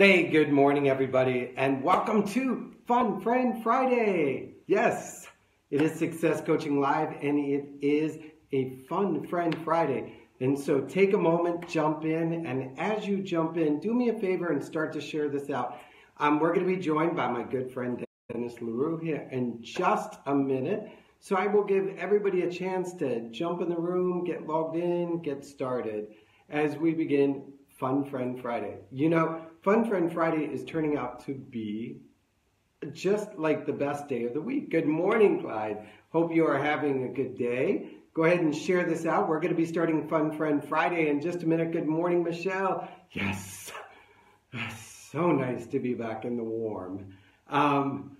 Hey, good morning, everybody, and welcome to Fun Friend Friday. Yes, it is Success Coaching Live, and it is a Fun Friend Friday. And so take a moment, jump in, and as you jump in, do me a favor and start to share this out. Um, we're going to be joined by my good friend Dennis LaRue here in just a minute. So I will give everybody a chance to jump in the room, get logged in, get started as we begin Fun Friend Friday. You know, Fun Friend Friday is turning out to be just like the best day of the week. Good morning, Clyde. Hope you are having a good day. Go ahead and share this out. We're going to be starting Fun Friend Friday in just a minute. Good morning, Michelle. Yes, so nice to be back in the warm. Um,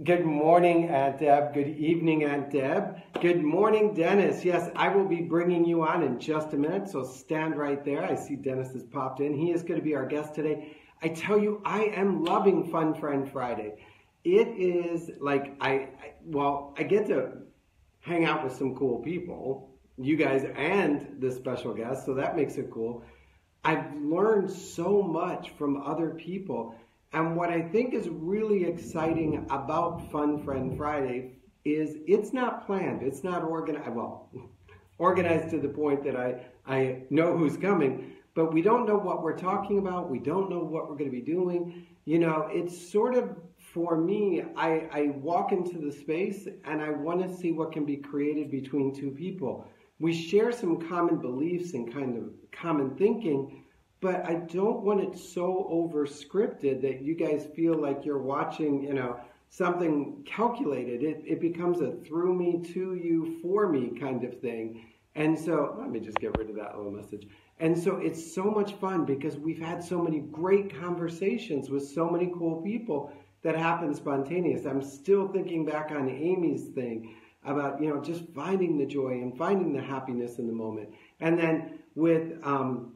Good morning, Aunt Deb. Good evening, Aunt Deb. Good morning, Dennis. Yes, I will be bringing you on in just a minute, so stand right there. I see Dennis has popped in. He is going to be our guest today. I tell you, I am loving Fun Friend Friday. It is like I, I well, I get to hang out with some cool people, you guys and the special guest, so that makes it cool. I've learned so much from other people and what I think is really exciting about Fun Friend Friday is it's not planned. It's not organized. Well, organized to the point that I, I know who's coming, but we don't know what we're talking about. We don't know what we're going to be doing. You know, it's sort of for me, I, I walk into the space and I want to see what can be created between two people. We share some common beliefs and kind of common thinking, but I don't want it so over scripted that you guys feel like you're watching, you know, something calculated. It, it becomes a through me, to you, for me kind of thing. And so, let me just get rid of that little message. And so it's so much fun because we've had so many great conversations with so many cool people that happen spontaneous. I'm still thinking back on Amy's thing about, you know, just finding the joy and finding the happiness in the moment. And then with, um,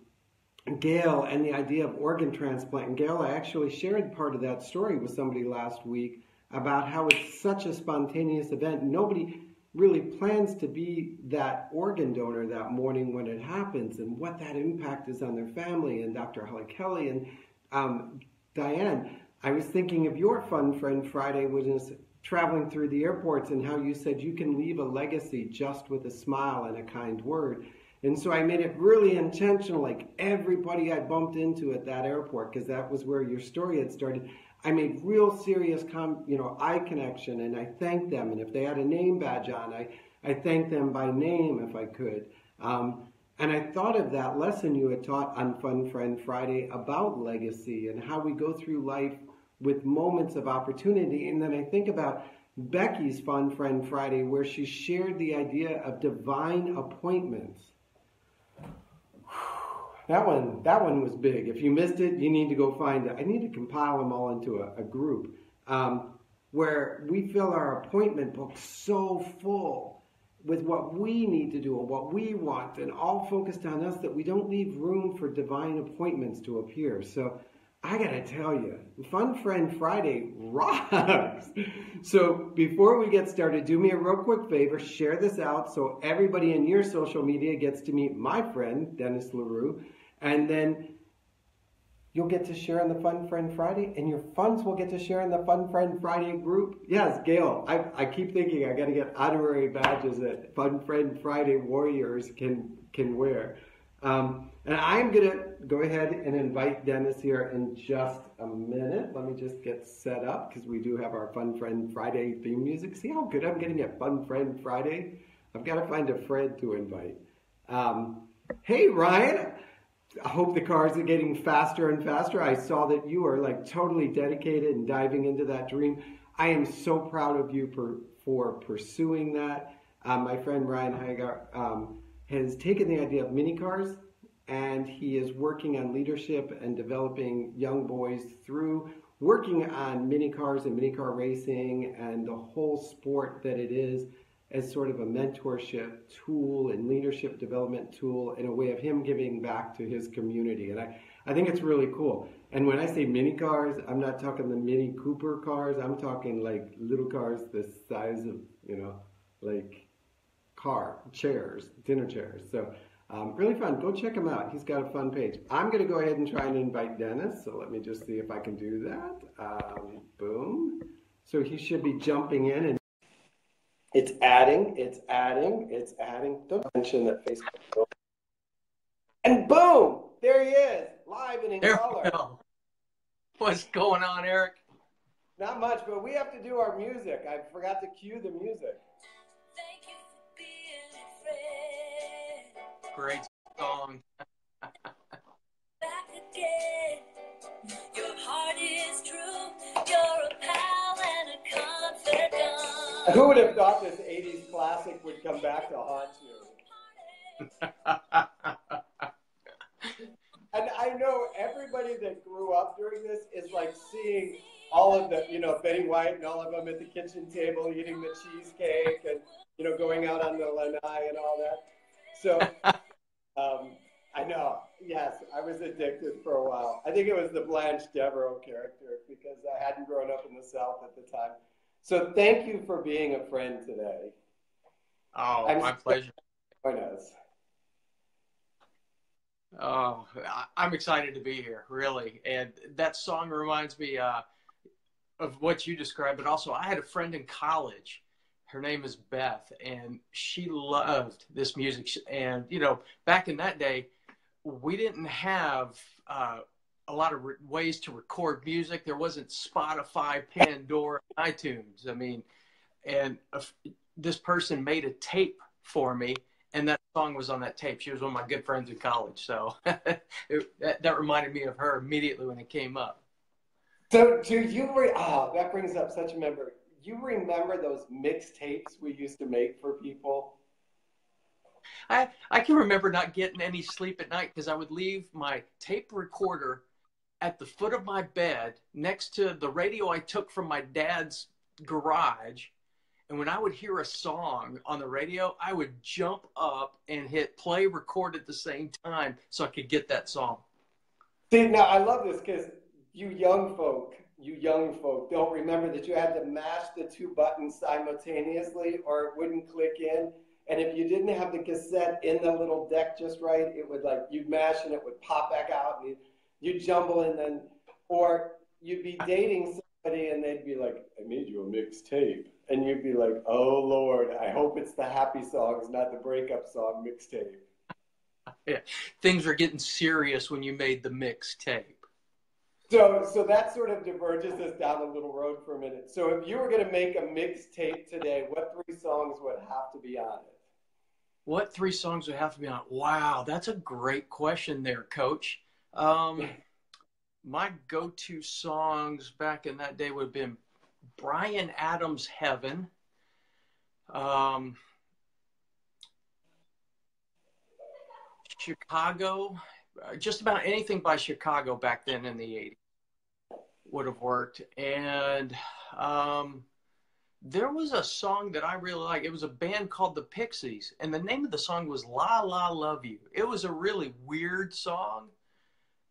Gail and the idea of organ transplant. And Gail, I actually shared part of that story with somebody last week about how it's such a spontaneous event. Nobody really plans to be that organ donor that morning when it happens and what that impact is on their family. And Dr. Holly Kelly and um, Diane, I was thinking of your fun friend Friday, which is traveling through the airports and how you said you can leave a legacy just with a smile and a kind word. And so I made it really intentional, like everybody I bumped into at that airport, because that was where your story had started. I made real serious, com- you know, eye connection, and I thanked them. And if they had a name badge on, I, I thanked them by name if I could. Um, and I thought of that lesson you had taught on Fun Friend Friday about legacy and how we go through life with moments of opportunity. And then I think about Becky's Fun Friend Friday, where she shared the idea of divine appointments that one, that one was big. If you missed it, you need to go find it. I need to compile them all into a, a group um, where we fill our appointment book so full with what we need to do and what we want, and all focused on us that we don't leave room for divine appointments to appear. So I gotta tell you, Fun Friend Friday rocks. so before we get started, do me a real quick favor, share this out so everybody in your social media gets to meet my friend, Dennis LaRue. And then you'll get to share in the Fun Friend Friday, and your funds will get to share in the Fun Friend Friday group. Yes, Gail, I, I keep thinking I got to get honorary badges that Fun Friend Friday warriors can can wear. Um, and I'm to go ahead and invite Dennis here in just a minute. Let me just get set up because we do have our Fun Friend Friday theme music. See how good I'm getting at Fun Friend Friday? I've got to find a friend to invite. Um, hey, Ryan. I hope the cars are getting faster and faster. I saw that you are like totally dedicated and diving into that dream. I am so proud of you for, for pursuing that. Um, my friend Ryan Hagar um, has taken the idea of mini cars and he is working on leadership and developing young boys through working on mini cars and mini car racing and the whole sport that it is as sort of a mentorship tool and leadership development tool in a way of him giving back to his community. And I, I think it's really cool. And when I say mini cars, I'm not talking the Mini Cooper cars. I'm talking like little cars the size of, you know, like car, chairs, dinner chairs. So Um, really fun. Go check him out. He's got a fun page. I'm going to go ahead and try and invite Dennis. So let me just see if I can do that. Um, boom. So he should be jumping in and it's adding, it's adding, it's adding. Don't mention that Facebook. And boom, there he is, live and in there color. What's going on, Eric? Not much, but we have to do our music. I forgot to cue the music. A confidant. Who would have thought this 80s classic would come back to haunt you? and I know everybody that grew up during this is like seeing all of the, you know, Betty White and all of them at the kitchen table eating the cheesecake and, you know, going out on the lanai and all that. So I know. Yes, I was addicted for a while. I think it was the Blanche Devereaux character because I hadn't grown up in the South at the time. So thank you for being a friend today. Oh, I'm my pleasure. Join us. Oh, I'm excited to be here, really. And that song reminds me uh, of what you described, but also I had a friend in college her name is Beth, and she loved this music. And you know, back in that day, we didn't have uh, a lot of ways to record music. There wasn't Spotify, Pandora, iTunes. I mean, and this person made a tape for me, and that song was on that tape. She was one of my good friends in college, so it, that, that reminded me of her immediately when it came up. So, do you? Re- oh, that brings up such a memory you remember those mixtapes we used to make for people? I, I can remember not getting any sleep at night because I would leave my tape recorder at the foot of my bed next to the radio I took from my dad's garage. And when I would hear a song on the radio, I would jump up and hit play record at the same time so I could get that song. See, now I love this because you young folk you young folk don't remember that you had to mash the two buttons simultaneously or it wouldn't click in. And if you didn't have the cassette in the little deck just right, it would like, you'd mash and it would pop back out and you'd, you'd jumble and then, or you'd be dating somebody and they'd be like, I made you a mixtape. And you'd be like, oh Lord, I hope it's the happy songs, not the breakup song mixtape. Yeah, things were getting serious when you made the mixtape. So, so that sort of diverges us down a little road for a minute. So, if you were going to make a mixtape today, what three songs would have to be on it? What three songs would have to be on? Wow, that's a great question, there, Coach. Um, my go-to songs back in that day would have been Bryan Adams' "Heaven." Um, Chicago uh, just about anything by Chicago back then in the 80s would have worked. And um, there was a song that I really like. It was a band called the Pixies, and the name of the song was La La Love You. It was a really weird song,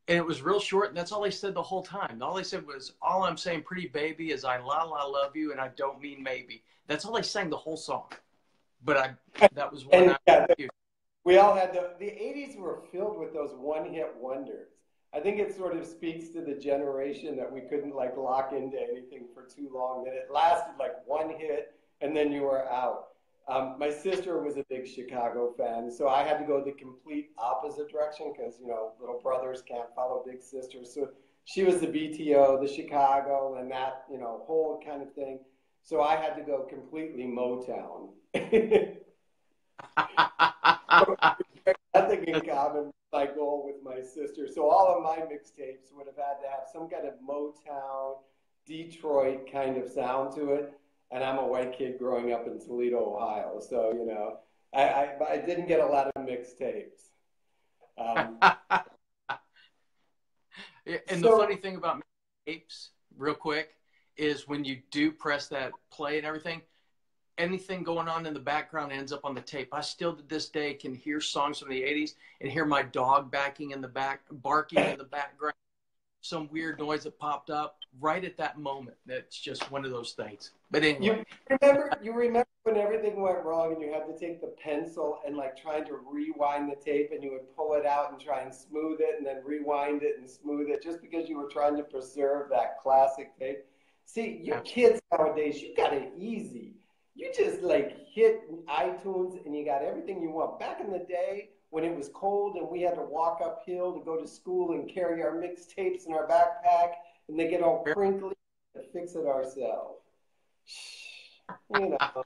and it was real short, and that's all they said the whole time. All they said was, All I'm saying, pretty baby, is I la la love you, and I don't mean maybe. That's all they sang the whole song. But I that was one and, yeah, we all had the, the 80s were filled with those one hit wonders. I think it sort of speaks to the generation that we couldn't like lock into anything for too long, that it lasted like one hit and then you were out. Um, my sister was a big Chicago fan, so I had to go the complete opposite direction because, you know, little brothers can't follow big sisters. So she was the BTO, the Chicago, and that, you know, whole kind of thing. So I had to go completely Motown. in common my goal with my sister. So all of my mixtapes would have had to have some kind of Motown, Detroit kind of sound to it. And I'm a white kid growing up in Toledo, Ohio. So, you know, I, I, I didn't get a lot of mixtapes. Um, and so, the funny thing about tapes, real quick, is when you do press that play and everything, anything going on in the background ends up on the tape. I still to this day can hear songs from the 80s and hear my dog backing in the back, barking in the background. some weird noise that popped up right at that moment. That's just one of those things. But anyway. You remember, you remember when everything went wrong and you had to take the pencil and like trying to rewind the tape and you would pull it out and try and smooth it and then rewind it and smooth it just because you were trying to preserve that classic tape. See, your kids nowadays, you got it easy. You just like hit iTunes and you got everything you want. Back in the day, when it was cold and we had to walk uphill to go to school and carry our mixtapes in our backpack and they get all crinkly and fix it ourselves. You know,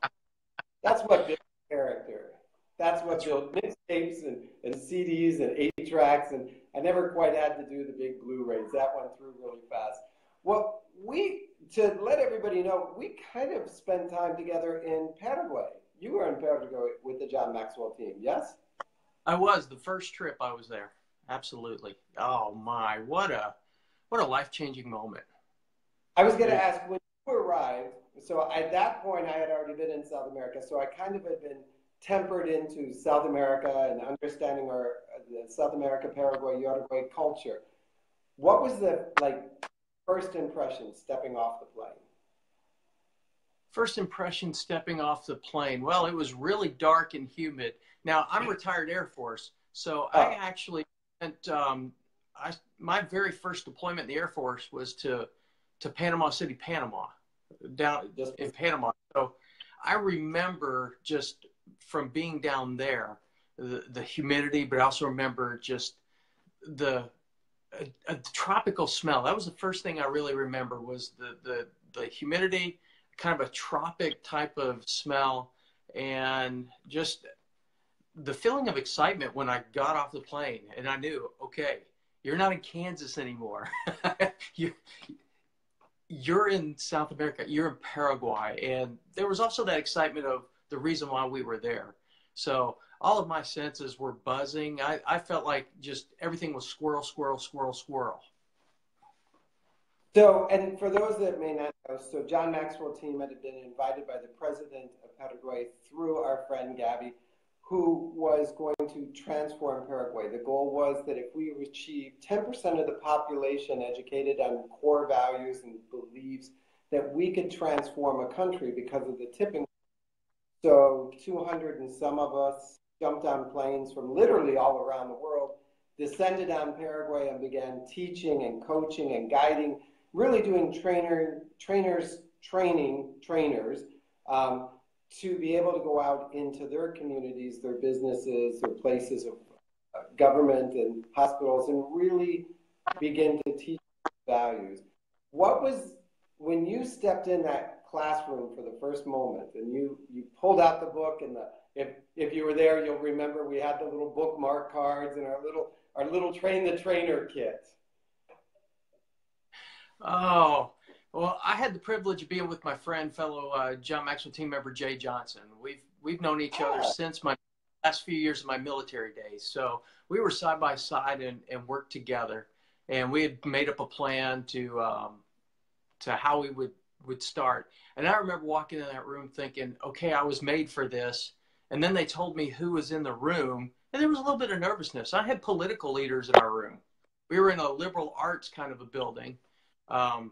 that's what built character. That's what built mixtapes and, and CDs and eight tracks. And I never quite had to do the big Blu-rays. That went through really fast. Well, we to let everybody know, we kind of spent time together in Paraguay. You were in Paraguay with the John Maxwell team, yes? I was the first trip I was there. Absolutely. Oh my, what a what a life changing moment. I was going to ask when you arrived. So at that point, I had already been in South America, so I kind of had been tempered into South America and understanding our the South America, Paraguay, Uruguay culture. What was the like first impression stepping off the plane? First impression stepping off the plane. Well, it was really dark and humid. Now I'm retired Air Force, so oh. I actually spent um, I, my very first deployment in the Air Force was to to Panama City, Panama, down just in Panama. So I remember just from being down there, the, the humidity, but I also remember just the a, a, tropical smell. That was the first thing I really remember was the the the humidity, kind of a tropic type of smell, and just the feeling of excitement when I got off the plane and I knew, okay, you're not in Kansas anymore. you, you're in South America. You're in Paraguay, and there was also that excitement of the reason why we were there. So all of my senses were buzzing. I, I felt like just everything was squirrel, squirrel, squirrel, squirrel. So, and for those that may not know, so John Maxwell team had been invited by the president of Paraguay through our friend Gabby who was going to transform Paraguay. The goal was that if we achieve 10% of the population educated on core values and beliefs, that we could transform a country because of the tipping. So 200 and some of us jumped on planes from literally all around the world, descended on Paraguay and began teaching and coaching and guiding, really doing trainer, trainers training trainers um, to be able to go out into their communities, their businesses, their places of uh, government and hospitals and really begin to teach values. What was when you stepped in that classroom for the first moment and you you pulled out the book and the if if you were there you'll remember we had the little bookmark cards and our little our little train the trainer kit. Oh, well, I had the privilege of being with my friend, fellow uh, John Maxwell team member Jay Johnson. We've we've known each other since my last few years of my military days. So we were side by side and, and worked together, and we had made up a plan to um, to how we would would start. And I remember walking in that room thinking, okay, I was made for this. And then they told me who was in the room, and there was a little bit of nervousness. I had political leaders in our room. We were in a liberal arts kind of a building. Um,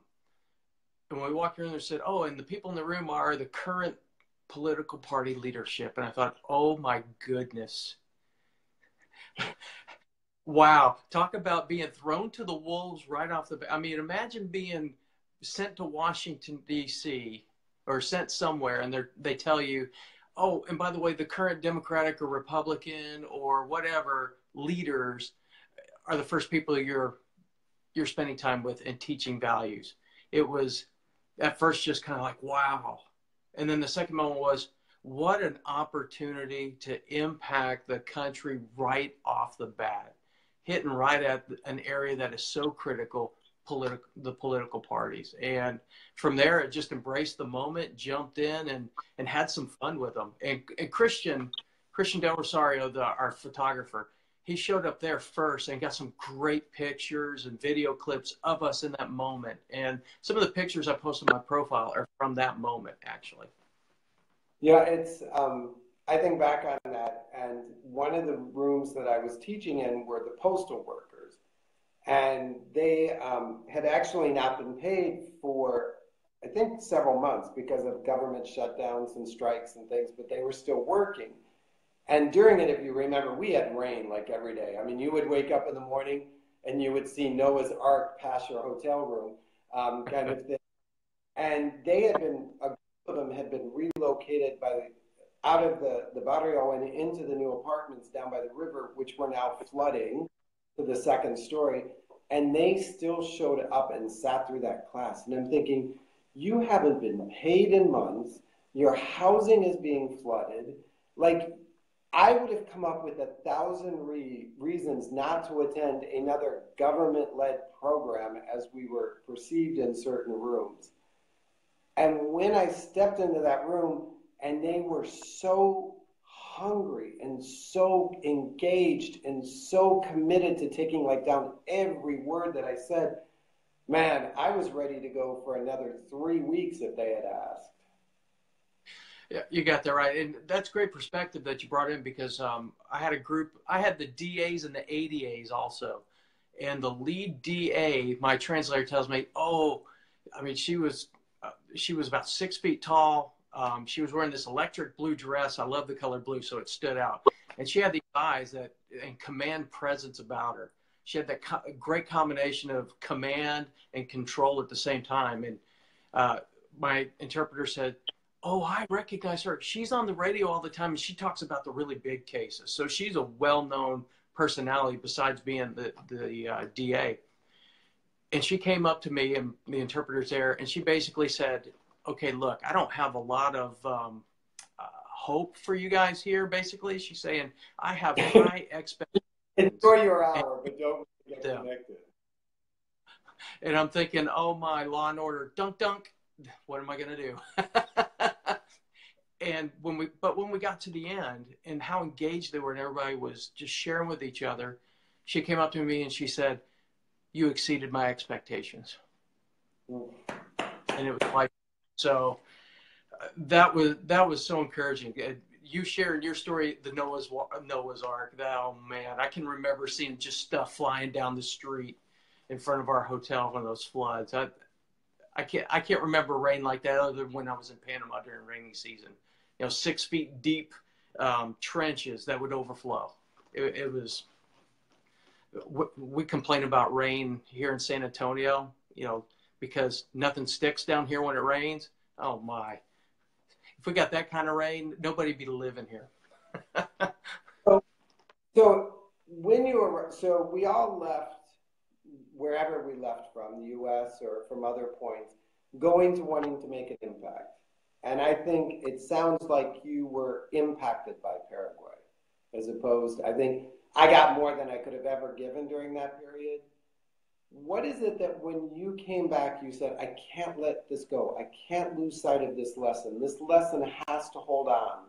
and when we walked in there, said, "Oh, and the people in the room are the current political party leadership." And I thought, "Oh my goodness." wow, talk about being thrown to the wolves right off the bat. I mean, imagine being sent to Washington D.C. or sent somewhere, and they they tell you, "Oh, and by the way, the current Democratic or Republican or whatever leaders are the first people you're you're spending time with and teaching values." It was at first just kind of like, wow. And then the second moment was, what an opportunity to impact the country right off the bat, hitting right at an area that is so critical, political, the political parties. And from there, it just embraced the moment, jumped in, and and had some fun with them. And, and Christian, Christian Del Rosario, the, our photographer, he showed up there first and got some great pictures and video clips of us in that moment. And some of the pictures I posted on my profile are from that moment, actually. Yeah, it's. Um, I think back on that, and one of the rooms that I was teaching in were the postal workers, and they um, had actually not been paid for I think several months because of government shutdowns and strikes and things, but they were still working. And during it, if you remember, we had rain like every day. I mean, you would wake up in the morning and you would see Noah's Ark past your hotel room, um, kind of thing. And they had been, a group of them had been relocated by the, out of the, the barrio and into the new apartments down by the river, which were now flooding to the second story. And they still showed up and sat through that class. And I'm thinking, you haven't been paid in months, your housing is being flooded. Like, I would have come up with a thousand re- reasons not to attend another government led program as we were perceived in certain rooms. And when I stepped into that room and they were so hungry and so engaged and so committed to taking like down every word that I said, man, I was ready to go for another three weeks if they had asked. Yeah, you got that right, and that's great perspective that you brought in because um, I had a group. I had the DAs and the ADAs also, and the lead DA, my translator tells me, "Oh, I mean, she was uh, she was about six feet tall. Um, she was wearing this electric blue dress. I love the color blue, so it stood out. And she had these eyes that and command presence about her. She had that co- great combination of command and control at the same time. And uh, my interpreter said." oh, I recognize her. She's on the radio all the time and she talks about the really big cases. So she's a well known personality besides being the, the uh, DA. And she came up to me and the interpreter's there and she basically said, okay, look, I don't have a lot of um, uh, hope for you guys here. Basically, she's saying, I have high expectations. Enjoy your hour, but don't get connected. And I'm thinking, oh my, law and order, dunk, dunk. What am I going to do? and when we but when we got to the end and how engaged they were and everybody was just sharing with each other she came up to me and she said you exceeded my expectations and it was like so uh, that was that was so encouraging. Uh, you sharing your story the noah's noah's ark that, oh man i can remember seeing just stuff flying down the street in front of our hotel when those floods. I, I can't I can't remember rain like that other than when I was in Panama during rainy season. You know, six feet deep um, trenches that would overflow. It, it was, we complain about rain here in San Antonio, you know, because nothing sticks down here when it rains. Oh my. If we got that kind of rain, nobody'd be living here. so, so when you were, so we all left wherever we left from, the US or from other points, going to wanting to make an impact. And I think it sounds like you were impacted by Paraguay, as opposed, I think I got more than I could have ever given during that period. What is it that when you came back, you said, I can't let this go. I can't lose sight of this lesson. This lesson has to hold on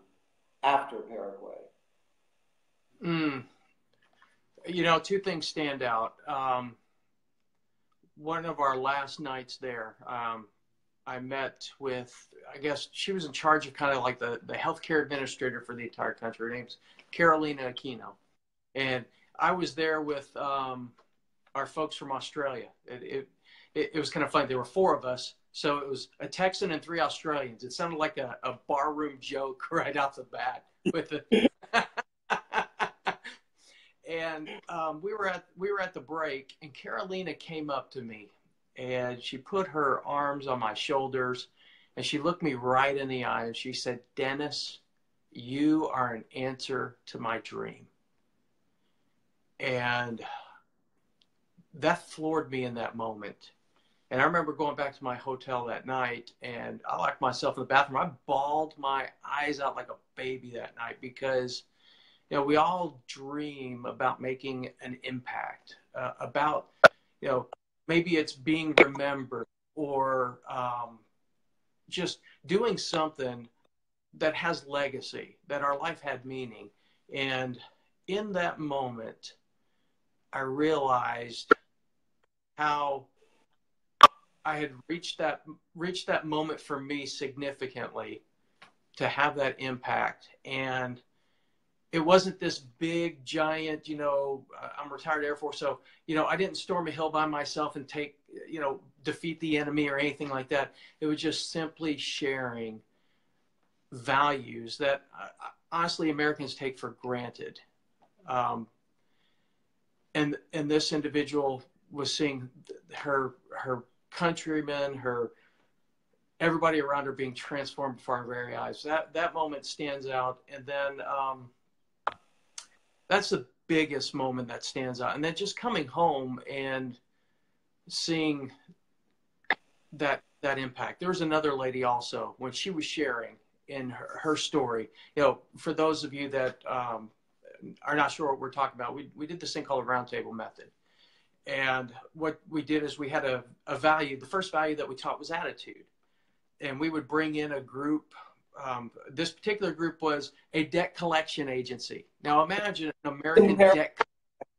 after Paraguay. Mm. You know, two things stand out. Um, one of our last nights there, um, I met with, I guess she was in charge of kind of like the, the healthcare administrator for the entire country. Her name's Carolina Aquino. And I was there with um, our folks from Australia. It, it, it, was kind of funny. There were four of us. So it was a Texan and three Australians. It sounded like a, a barroom joke right off the bat with the. and um, we were at we were at the break, and Carolina came up to me and she put her arms on my shoulders and she looked me right in the eye and she said, Dennis, you are an answer to my dream. And that floored me in that moment. And I remember going back to my hotel that night and I locked myself in the bathroom. I bawled my eyes out like a baby that night because, you know, we all dream about making an impact, uh, about, you know, maybe it's being remembered or um, just doing something that has legacy, that our life had meaning. And in that moment, I realized how I had reached that reached that moment for me significantly to have that impact. And it wasn't this big giant you know i'm retired air force so you know i didn't storm a hill by myself and take you know defeat the enemy or anything like that it was just simply sharing values that uh, honestly americans take for granted um, and and this individual was seeing her her countrymen her everybody around her being transformed before our very eyes that that moment stands out and then um, that's the biggest moment that stands out. And then just coming home and seeing that that impact. There was another lady also when she was sharing in her, her story. You know, for those of you that um, are not sure what we're talking about, we we did this thing called a roundtable method. And what we did is we had a, a value. The first value that we taught was attitude. And we would bring in a group um, this particular group was a debt collection agency. Now imagine an American debt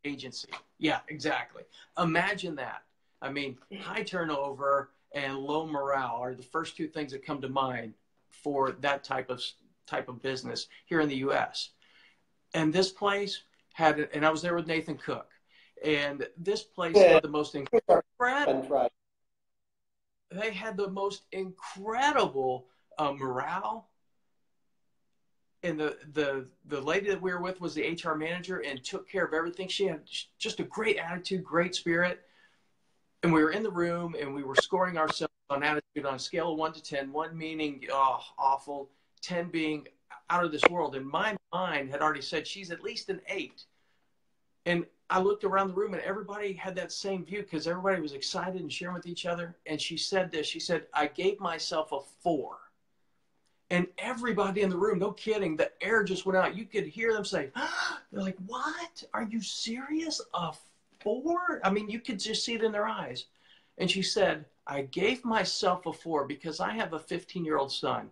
agency. Yeah, exactly. Imagine that. I mean, high turnover and low morale are the first two things that come to mind for that type of type of business here in the U.S. And this place had, and I was there with Nathan Cook, and this place yeah. had the most incredible. They had the most incredible uh, morale and the the the lady that we were with was the HR manager and took care of everything. She had just a great attitude, great spirit. And we were in the room and we were scoring ourselves on attitude on a scale of one to ten. One meaning oh awful, ten being out of this world. And my mind had already said she's at least an eight. And I looked around the room and everybody had that same view because everybody was excited and sharing with each other. And she said this. She said, "I gave myself a four and everybody in the room, no kidding, the air just went out. You could hear them say, they're like, what? Are you serious? A four? I mean, you could just see it in their eyes. And she said, I gave myself a four because I have a 15 year old son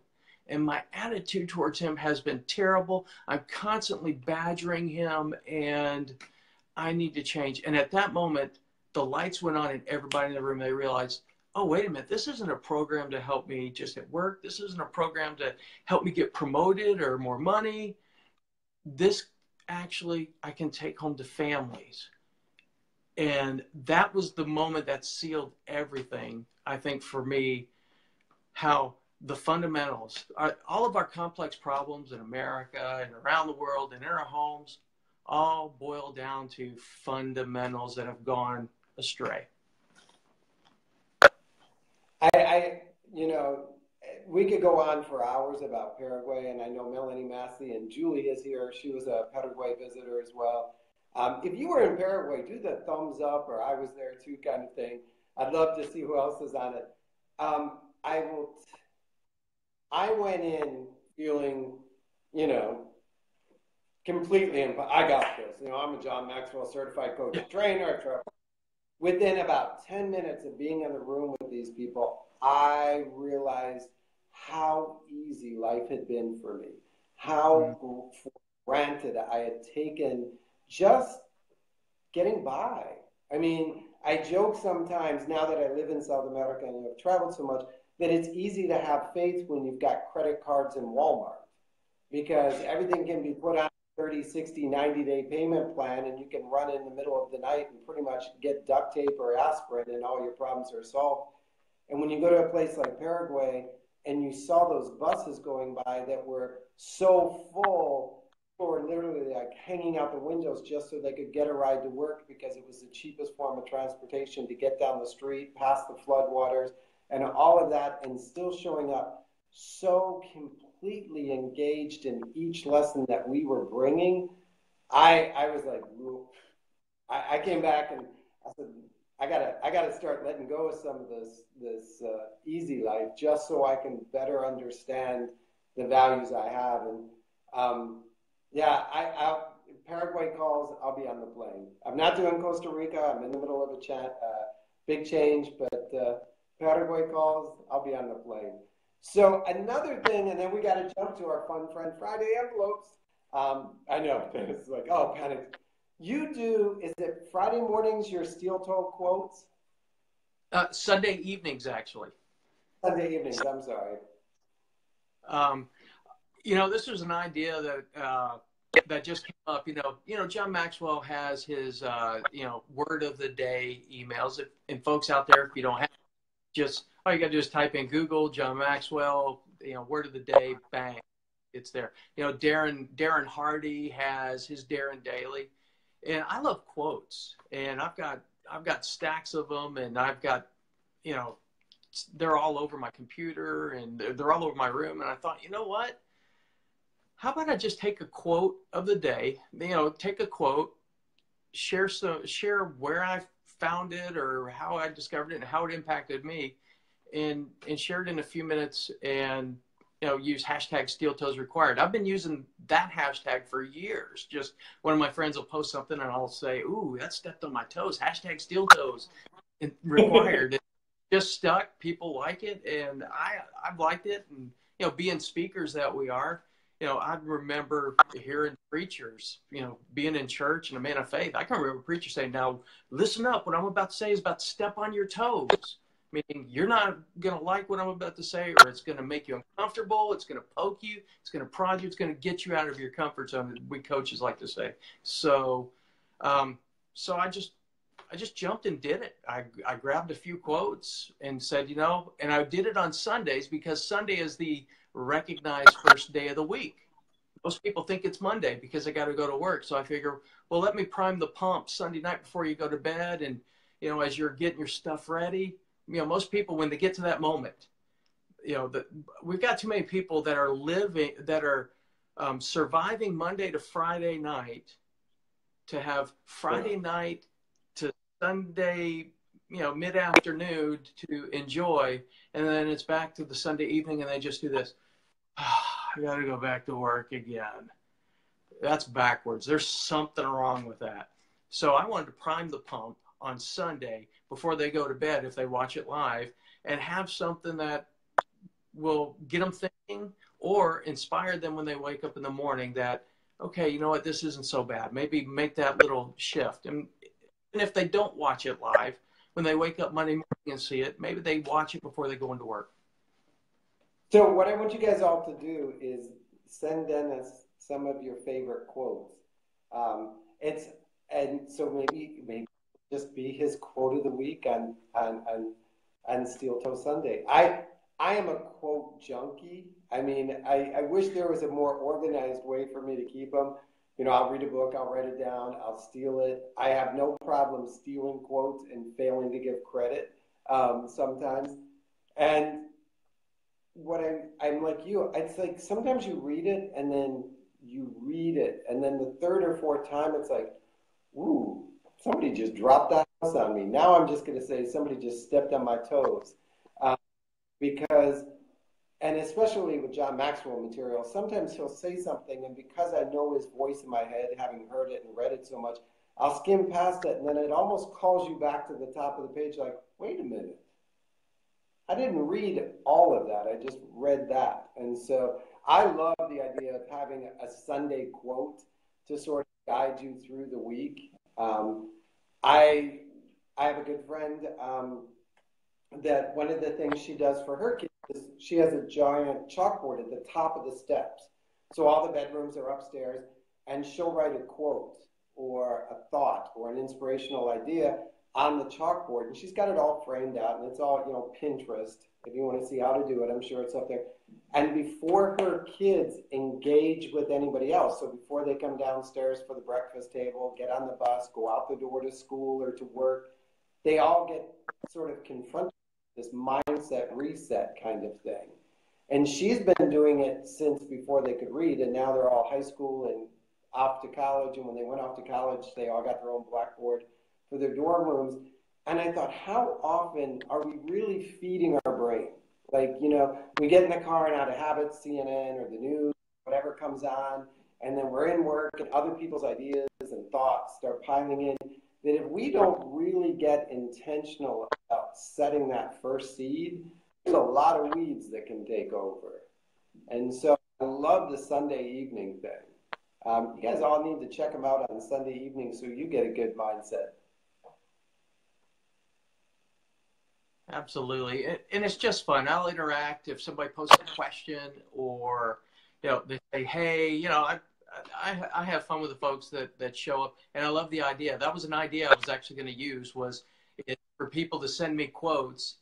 and my attitude towards him has been terrible. I'm constantly badgering him and I need to change. And at that moment, the lights went on and everybody in the room, they realized oh, wait a minute, this isn't a program to help me just at work. This isn't a program to help me get promoted or more money. This actually, I can take home to families. And that was the moment that sealed everything, I think, for me, how the fundamentals, all of our complex problems in America and around the world and in our homes, all boil down to fundamentals that have gone astray. I, I, you know, we could go on for hours about Paraguay, and I know Melanie Massey and Julie is here. She was a Paraguay visitor as well. Um, if you were in Paraguay, do the thumbs up or I was there too kind of thing. I'd love to see who else is on it. Um, I will. T- I went in feeling, you know, completely. I got this. You know, I'm a John Maxwell certified coach and trainer within about 10 minutes of being in the room with these people, I realized how easy life had been for me, how mm. for granted I had taken just getting by. I mean, I joke sometimes now that I live in South America and I've traveled so much that it's easy to have faith when you've got credit cards in Walmart because everything can be put on 30, 60, 90 day payment plan and you can run in the middle of the night and pretty much get duct tape or aspirin and all your problems are solved. And when you go to a place like Paraguay and you saw those buses going by that were so full, people were literally like hanging out the windows just so they could get a ride to work because it was the cheapest form of transportation to get down the street, past the floodwaters, and all of that, and still showing up so completely completely engaged in each lesson that we were bringing, I I was like, I, I came back and I said, I gotta I gotta start letting go of some of this this uh, easy life just so I can better understand the values I have. And um, yeah, I, I Paraguay calls, I'll be on the plane. I'm not doing Costa Rica. I'm in the middle of a chat, uh, big change, but uh, Paraguay calls, I'll be on the plane. So another thing, and then we got to jump to our Fun Friend Friday envelopes. Um, I know it's like, oh, panic. You do, is it Friday mornings, your steel toe quotes? Uh, Sunday evenings, actually. Sunday evenings, I'm sorry. Um, you know, this was an idea that uh, that just came up. You know, you know, John Maxwell has his uh, you know word of the day emails. If, and folks out there, if you don't have, just all you got to do is type in Google John Maxwell. You know, word of the day, bang, it's there. You know, Darren Darren Hardy has his Darren Daily, and I love quotes, and I've got I've got stacks of them, and I've got you know they're all over my computer and they're, all over my room. And I thought, you know what? How about I just take a quote of the day? You know, take a quote, share some, share where I found it or how I discovered it and how it impacted me, and and share it in a few minutes and you know use hashtag steel toes required. I've been using that hashtag for years. Just one of my friends will post something and i'll say ooh that stepped on my toes. Hashtag steel toes required. Just stuck. People like it, and I I've liked it. And you know, being speakers that we are, you know, I remember hearing preachers, you know, being in church and a man of faith. I can remember a preacher saying, "Now listen up. What I'm about to say is about to step on your toes." Meaning you're not going to like what I'm about to say, or it's going to make you uncomfortable. It's going to poke you. It's going to prod you. It's going to get you out of your comfort zone. We coaches like to say. So, um, so I just I just jumped and did it. I, I grabbed a few quotes and said, you know, and I did it on Sundays because Sunday is the recognized first day of the week. Most people think it's Monday because I got to go to work. So I figure, well, let me prime the pump Sunday night before you go to bed. And, you know, as you're getting your stuff ready, you know, most people, when they get to that moment, you know, that we've got too many people that are living, that are um, surviving Monday to Friday night to have Friday night to Sunday, you know, mid afternoon to enjoy, and then it's back to the Sunday evening, and they just do this. I got to go back to work again. That's backwards. There's something wrong with that. So I wanted to prime the pump on Sunday before they go to bed if they watch it live and have something that will get them thinking or inspire them when they wake up in the morning that okay you know what this isn't so bad maybe make that little shift and and if they don't watch it live, when they wake up Monday morning and see it, maybe they watch it before they go into work. So what I want you guys all to do is send Dennis some of your favorite quotes. Um, it's and so maybe maybe just be his quote of the week on on on, on Steel Toe Sunday. I I am a quote junkie. I mean, I, I wish there was a more organized way for me to keep them you know, I'll read a book, I'll write it down, I'll steal it. I have no problem stealing quotes and failing to give credit um, sometimes. And what I'm, I'm like you, it's like sometimes you read it and then you read it, and then the third or fourth time, it's like, ooh, somebody just dropped the house on me. Now I'm just going to say somebody just stepped on my toes. Uh, because and especially with John Maxwell material, sometimes he'll say something, and because I know his voice in my head, having heard it and read it so much, I'll skim past it, and then it almost calls you back to the top of the page, like, wait a minute. I didn't read all of that. I just read that. And so I love the idea of having a Sunday quote to sort of guide you through the week. Um, I I have a good friend um, that one of the things she does for her kids is she has a giant chalkboard at the top of the steps. So all the bedrooms are upstairs, and she'll write a quote or a thought or an inspirational idea on the chalkboard, and she's got it all framed out, and it's all you know Pinterest. If you want to see how to do it, I'm sure it's up there. And before her kids engage with anybody else, so before they come downstairs for the breakfast table, get on the bus, go out the door to school or to work, they all get sort of confronted with this mindset reset kind of thing. And she's been doing it since before they could read, and now they're all high school and off to college. And when they went off to college, they all got their own blackboard for their dorm rooms. And I thought, how often are we really feeding our brain? Like, you know, we get in the car and out of habit, CNN or the news, whatever comes on, and then we're in work and other people's ideas and thoughts start piling in that if we don't really get intentional about setting that first seed, there's a lot of weeds that can take over. And so I love the Sunday evening thing. Um, you guys all need to check them out on Sunday evening so you get a good mindset. Absolutely. And it's just fun. I'll interact if somebody posts a question or, you know, they say, hey, you know, I, I, I have fun with the folks that, that show up and I love the idea. That was an idea I was actually going to use was for people to send me quotes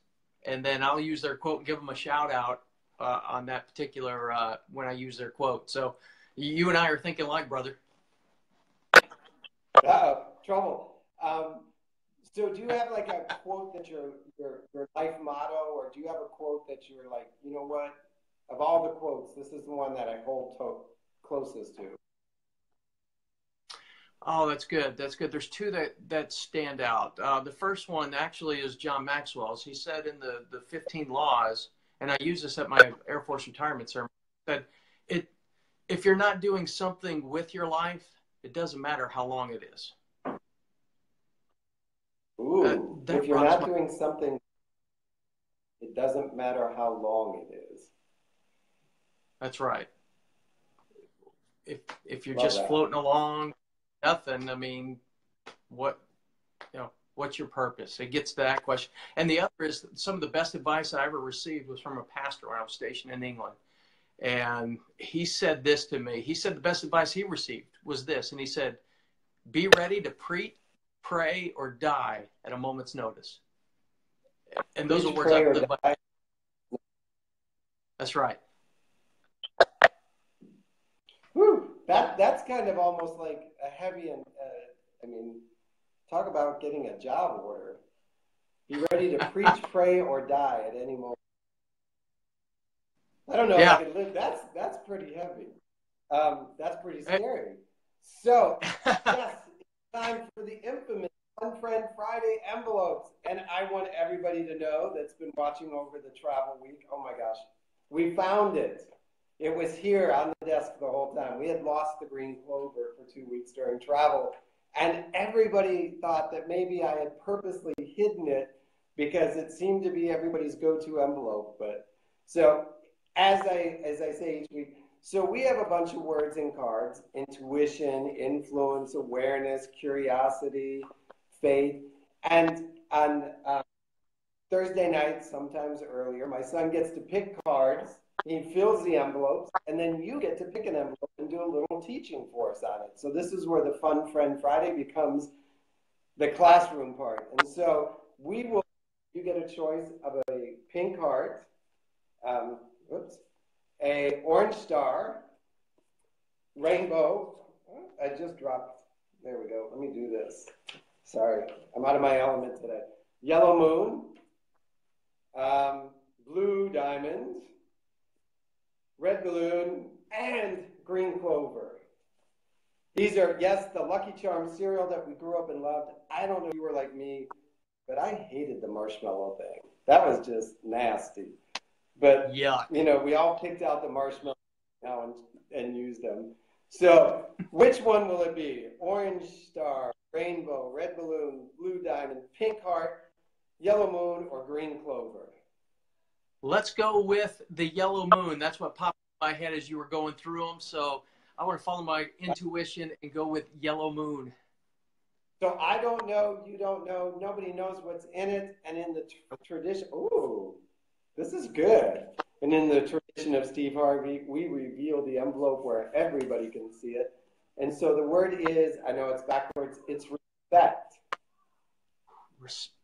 and then I'll use their quote and give them a shout out uh, on that particular, uh, when I use their quote. So you and I are thinking like brother. Uh-oh, trouble. Um, so do you have like a quote that your, your, your life motto, or do you have a quote that you're like, you know what, of all the quotes, this is the one that I hold to- closest to? Oh, that's good. That's good. There's two that, that stand out. Uh, the first one actually is John Maxwell's. He said in the, the 15 laws, and I use this at my Air Force retirement ceremony. that it, if you're not doing something with your life, it doesn't matter how long it is. Ooh, if you're not my... doing something, it doesn't matter how long it is. That's right. If if you're Love just that. floating along, nothing. I mean, what you know? What's your purpose? It gets to that question. And the other is some of the best advice I ever received was from a pastor when I was stationed in England. And he said this to me. He said the best advice he received was this. And he said, Be ready to preach pray, or die at a moment's notice. And those are words I live by. That's right. Whew. That that's kind of almost like a heavy and uh, I mean, talk about getting a job order. Be ready to preach, pray, or die at any moment. I don't know yeah. if I can live. That's that's pretty heavy. Um, that's pretty scary. So yes, time for the infamous Fun Friend Friday envelopes. And I want everybody to know that's been watching over the travel week. Oh my gosh, we found it. It was here on the desk the whole time. We had lost the green clover for two weeks during travel. And everybody thought that maybe I had purposely hidden it because it seemed to be everybody's go-to envelope. But so as I as I say each week, so we have a bunch of words in cards intuition, influence, awareness, curiosity, faith. And on uh, Thursday night, sometimes earlier, my son gets to pick cards. He fills the envelopes, and then you get to pick an envelope and do a little teaching for us on it. So this is where the Fun Friend Friday becomes the classroom part. And so we will, you get a choice of a pink card. um, oops, a orange star, rainbow. I just dropped. There we go. Let me do this. Sorry, I'm out of my element today. Yellow moon, um, blue diamond, red balloon, and green clover. These are, yes, the Lucky Charm cereal that we grew up and loved. I don't know if you were like me, but I hated the marshmallow thing. That was just nasty. But yeah, you know, we all picked out the marshmallow now and, and used them. So, which one will it be? Orange star, rainbow, red balloon, blue diamond, pink heart, yellow moon, or green clover? Let's go with the yellow moon. That's what popped in my head as you were going through them. So I want to follow my intuition and go with yellow moon. So I don't know, you don't know, nobody knows what's in it. And in the tr- tradition, ooh, this is good. And in the tradition of Steve Harvey, we reveal the envelope where everybody can see it. And so the word is, I know it's backwards, it's respect. Respect.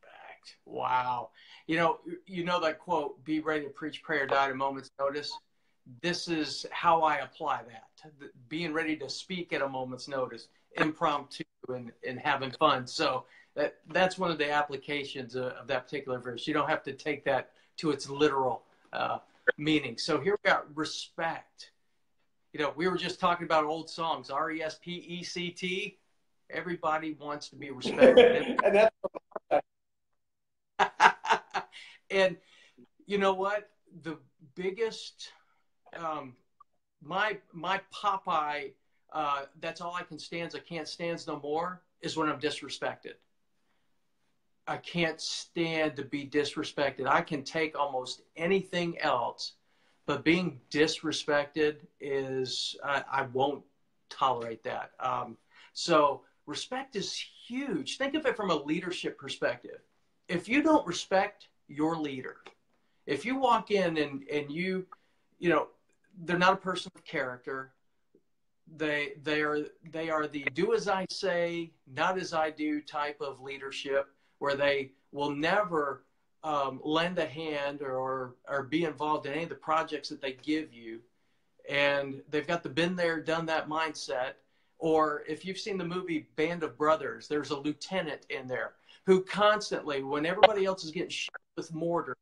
Wow. You know, you know that quote, be ready to preach, prayer, die at a moment's notice. This is how I apply that. Being ready to speak at a moment's notice, impromptu and, and having fun. So that that's one of the applications of, of that particular verse. You don't have to take that to its literal uh, meaning. So here we got respect you know, we were just talking about old songs, R E S P E C T. Everybody wants to be respected. and that's and you know what? The biggest, um, my my Popeye. Uh, that's all I can stand. I can't stand no more. Is when I'm disrespected. I can't stand to be disrespected. I can take almost anything else but being disrespected is I, I won't tolerate that. Um, so respect is huge. Think of it from a leadership perspective. If you don't respect your leader, if you walk in and, and you, you know, they're not a person of character, they they are they are the do as I say, not as I do type of leadership, where they will never um, lend a hand or or be involved in any of the projects that they give you, and they've got the been there, done that mindset. Or if you've seen the movie Band of Brothers, there's a lieutenant in there who constantly, when everybody else is getting shot with mortar,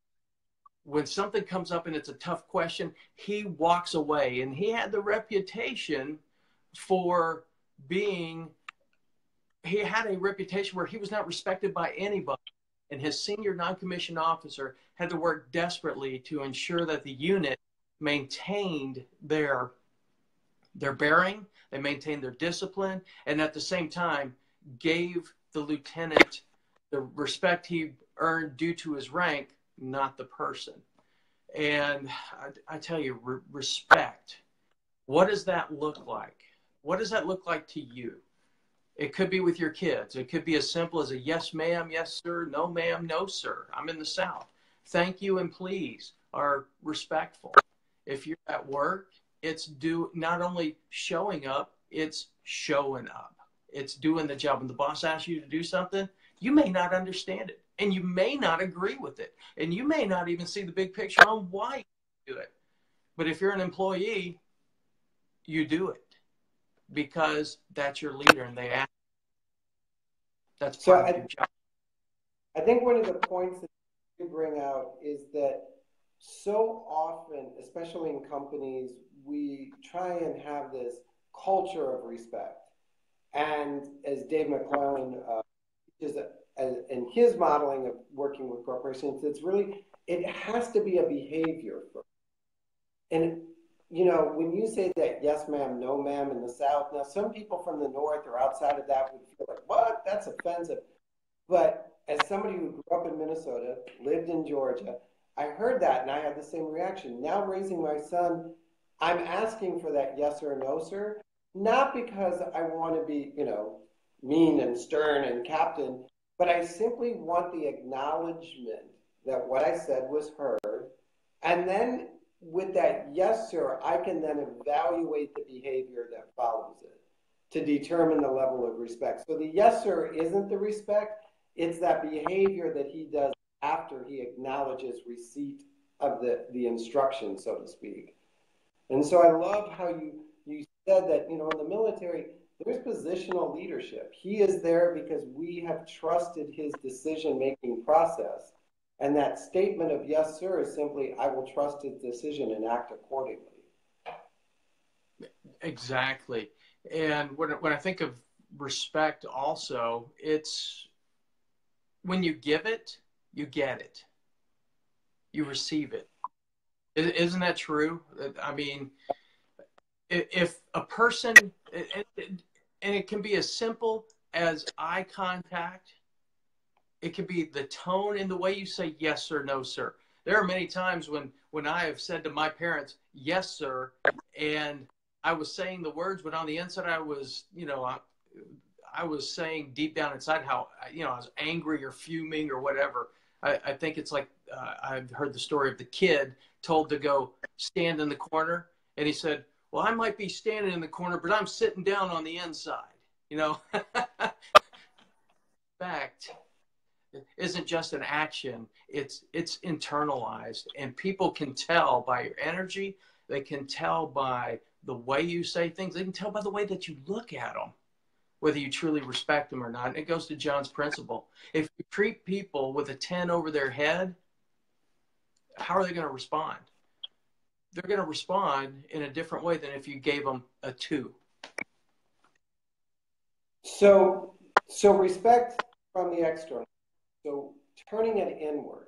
when something comes up and it's a tough question, he walks away. And he had the reputation for being, he had a reputation where he was not respected by anybody. And his senior non commissioned officer had to work desperately to ensure that the unit maintained their, their bearing, they maintained their discipline, and at the same time gave the lieutenant the respect he earned due to his rank, not the person. And I, I tell you, re- respect. What does that look like? What does that look like to you? It could be with your kids. It could be as simple as a yes, ma'am, yes, sir, no, ma'am, no, sir. I'm in the South. Thank you and please are respectful. If you're at work, it's do not only showing up, it's showing up. It's doing the job. When the boss asks you to do something, you may not understand it and you may not agree with it and you may not even see the big picture on why you do it. But if you're an employee, you do it because that's your leader and they ask. That's part so of I, your job. I think one of the points that you bring out is that so often, especially in companies, we try and have this culture of respect. And as Dave McClellan uh, is in his modeling of working with corporations, it's really it has to be a behavior. first. And you know, when you say that yes, ma'am, no, ma'am in the South, now some people from the North or outside of that would feel like, what? That's offensive. But as somebody who grew up in Minnesota, lived in Georgia, I heard that and I had the same reaction. Now raising my son, I'm asking for that yes or no, sir, not because I want to be, you know, mean and stern and captain, but I simply want the acknowledgement that what I said was heard. And then with that yes, sir, I can then evaluate the behavior that follows it to determine the level of respect. So the yes, sir isn't the respect, it's that behavior that he does after he acknowledges receipt of the, the instruction, so to speak. And so I love how you, you said that, you know, in the military, there's positional leadership. He is there because we have trusted his decision making process. And that statement of yes, sir, is simply, I will trust his decision and act accordingly. Exactly. And when, when I think of respect, also, it's when you give it, you get it, you receive it. Isn't that true? I mean, if a person, and it can be as simple as eye contact. It could be the tone in the way you say yes or no, sir. There are many times when when I have said to my parents, "Yes, sir," and I was saying the words, but on the inside, I was, you know, I, I was saying deep down inside how, you know, I was angry or fuming or whatever. I, I think it's like uh, I've heard the story of the kid told to go stand in the corner, and he said, well, I might be standing in the corner, but I'm sitting down on the inside. You know, fact isn't just an action; it's it's internalized, and people can tell by your energy. They can tell by the way you say things. They can tell by the way that you look at them whether you truly respect them or not. And it goes to John's principle. If you treat people with a 10 over their head, how are they going to respond? they're going to respond in a different way than if you gave them a two. So, so respect from the external. So turning it inward,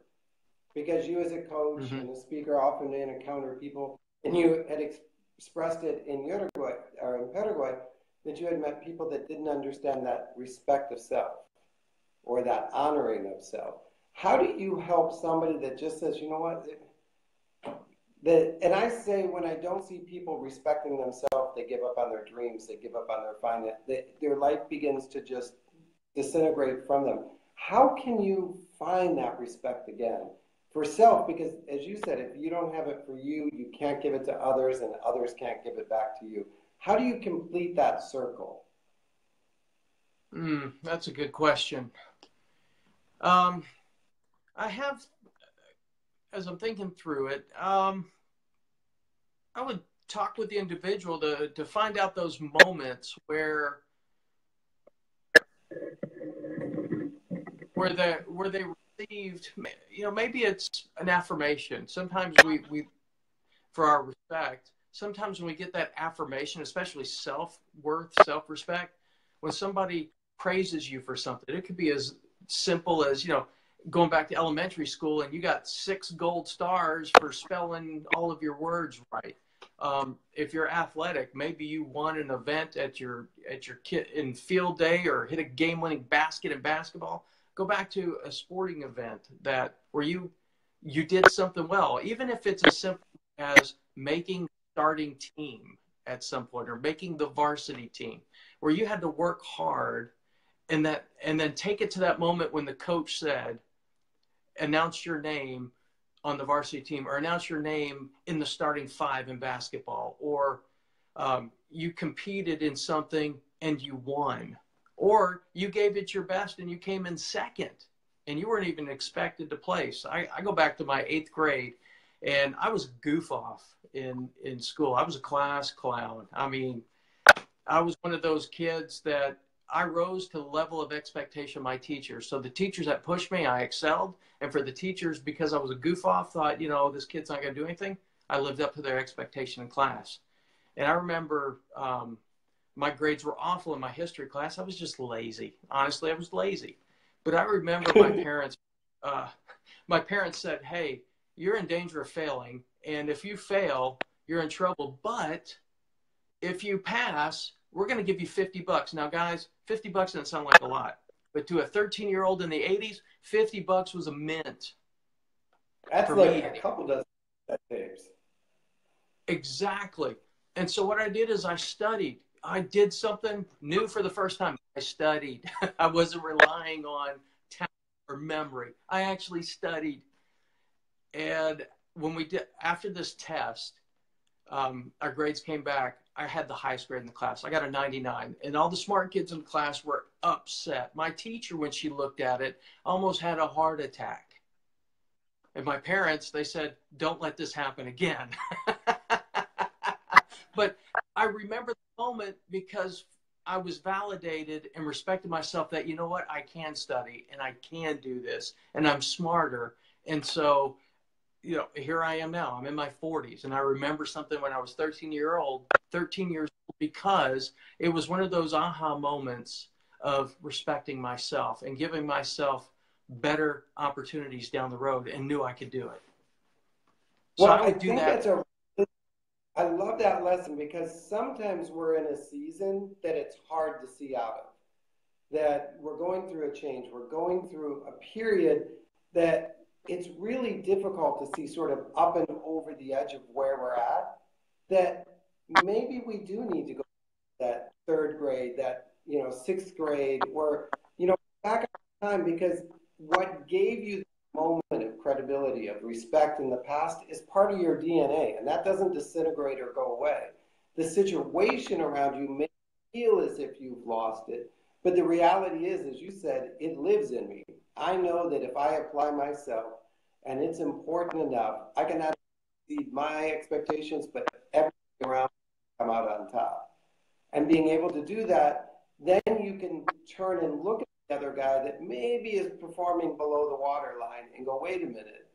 because you as a coach mm-hmm. and a speaker often encounter people, and you had ex- expressed it in Uruguay or in Paraguay that you had met people that didn't understand that respect of self or that honoring of self. How do you help somebody that just says, you know what? that, and I say when I don't see people respecting themselves, they give up on their dreams, they give up on their finance, they, their life begins to just disintegrate from them. How can you find that respect again for self? Because as you said, if you don't have it for you, you can't give it to others, and others can't give it back to you. How do you complete that circle? Mm, that's a good question. Um, I have, as I'm thinking through it, um, I would talk with the individual to, to find out those moments where where they where they received you know maybe it's an affirmation sometimes we we for our respect sometimes when we get that affirmation especially self-worth self-respect when somebody praises you for something it could be as simple as you know going back to elementary school and you got six gold stars for spelling all of your words right um, if you're athletic, maybe you won an event at your at your kid in field day or hit a game-winning basket in basketball. Go back to a sporting event that where you you did something well, even if it's as simple as making starting team at some point or making the varsity team, where you had to work hard, and that and then take it to that moment when the coach said, announce your name on the varsity team or announce your name in the starting five in basketball or um, you competed in something and you won or you gave it your best and you came in second and you weren't even expected to place I, I go back to my eighth grade and i was goof off in in school i was a class clown i mean i was one of those kids that I rose to the level of expectation of my teachers. So the teachers that pushed me, I excelled. And for the teachers, because I was a goof off, thought, you know, this kid's not going to do anything, I lived up to their expectation in class. And I remember um, my grades were awful in my history class. I was just lazy. Honestly, I was lazy. But I remember my parents, uh, my parents said, hey, you're in danger of failing. And if you fail, you're in trouble. But if you pass, we're going to give you 50 bucks. Now, guys, 50 bucks doesn't sound like a lot, but to a 13 year old in the 80s, 50 bucks was a mint. That's like me. a couple dozen. Exactly. And so what I did is I studied. I did something new for the first time. I studied. I wasn't relying on talent or memory. I actually studied. And when we did after this test, um, our grades came back. I had the highest grade in the class. I got a 99. And all the smart kids in the class were upset. My teacher, when she looked at it, almost had a heart attack. And my parents, they said, don't let this happen again. but I remember moment because I was validated and respected myself that, you know what, I can study and I can do this and I'm smarter. And so you know, here I am now. I'm in my 40s, and I remember something when I was 13 year old, 13 years old, because it was one of those aha moments of respecting myself and giving myself better opportunities down the road, and knew I could do it. So well, I, I think that. that's a. I love that lesson because sometimes we're in a season that it's hard to see out of. That we're going through a change. We're going through a period that it's really difficult to see sort of up and over the edge of where we're at that maybe we do need to go that third grade that you know sixth grade or you know back in time because what gave you moment of credibility of respect in the past is part of your dna and that doesn't disintegrate or go away the situation around you may feel as if you've lost it but the reality is as you said it lives in me I know that if I apply myself and it's important enough, I can not exceed my expectations, but everything around come out on top. And being able to do that, then you can turn and look at other guy that maybe is performing below the waterline and go, wait a minute.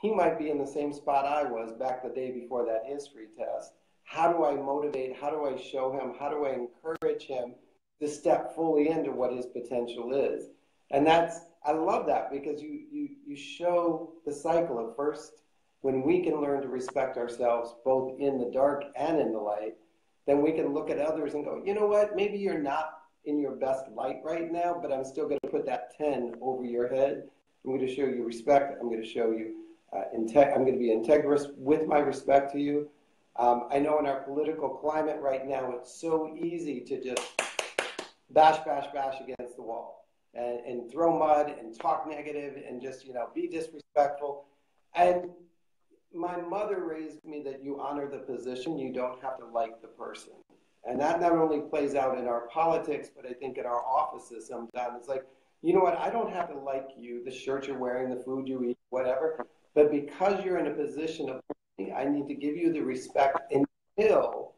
He might be in the same spot I was back the day before that history test. How do I motivate? How do I show him? How do I encourage him to step fully into what his potential is? And that's I love that because you you you show the cycle of first when we can learn to respect ourselves both in the dark and in the light, then we can look at others and go, you know what, maybe you're not in your best light right now, but I'm still going to put that 10 over your head. I'm going to show you respect. I'm going to show you, uh, I'm going to be integrous with my respect to you. Um, I know in our political climate right now, it's so easy to just bash, bash, bash against the wall and, and throw mud and talk negative and just, you know, be disrespectful. And my mother raised me that you honor the position, you don't have to like the person. And that not only plays out in our politics, but I think in our offices sometimes. It's like, you know what, I don't have to like you, the shirt you're wearing, the food you eat, whatever. But because you're in a position of I need to give you the respect until